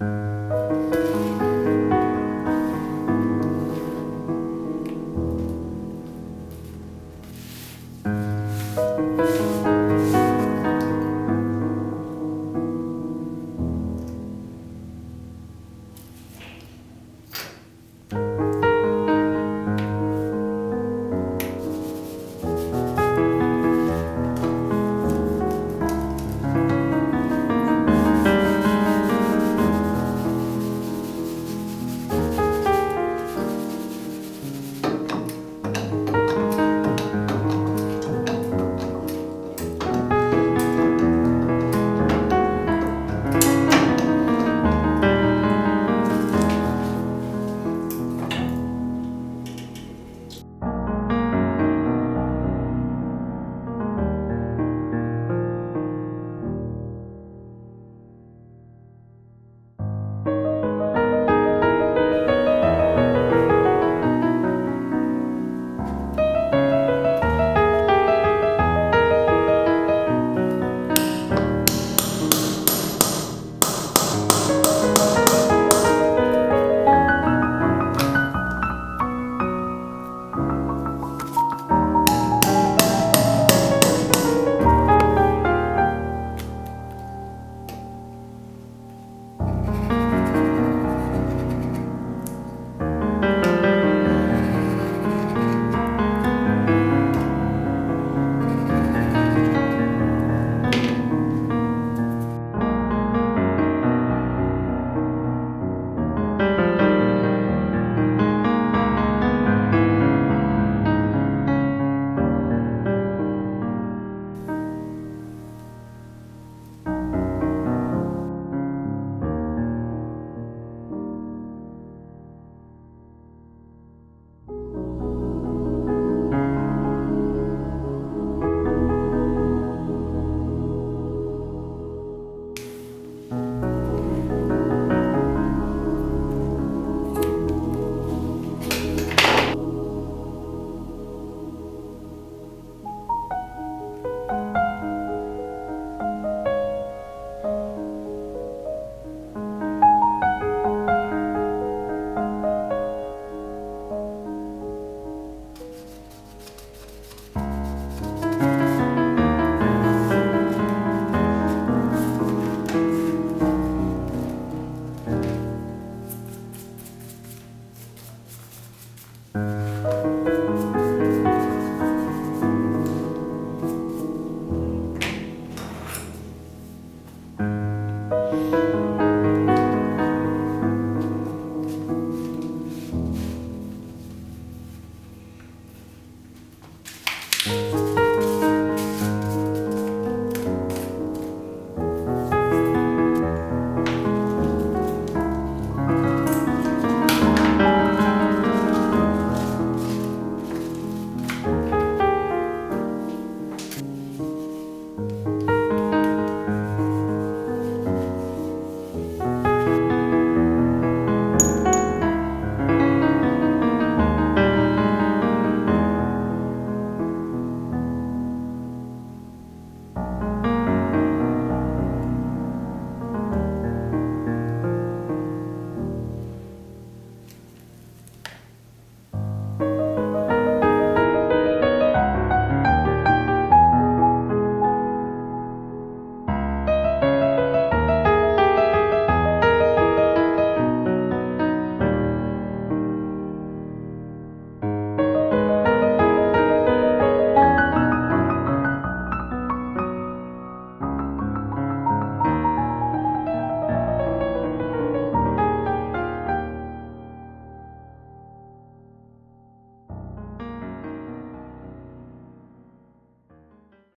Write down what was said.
Uh...